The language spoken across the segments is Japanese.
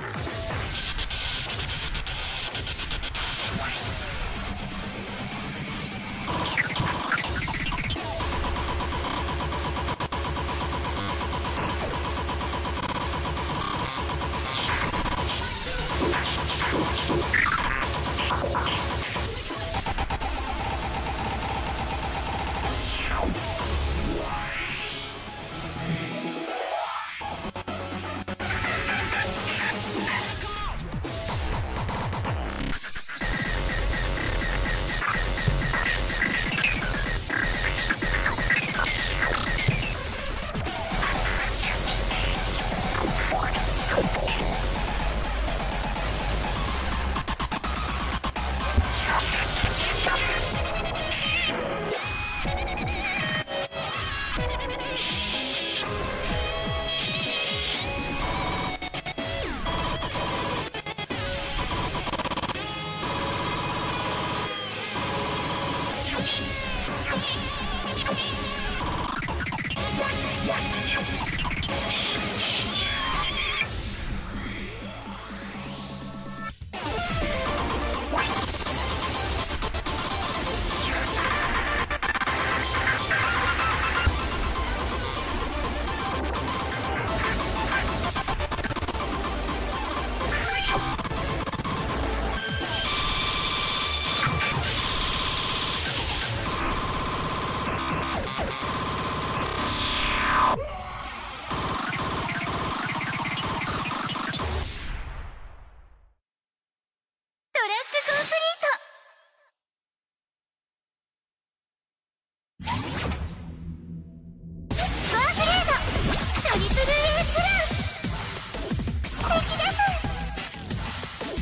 Thank What? What?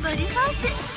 ボルフォース。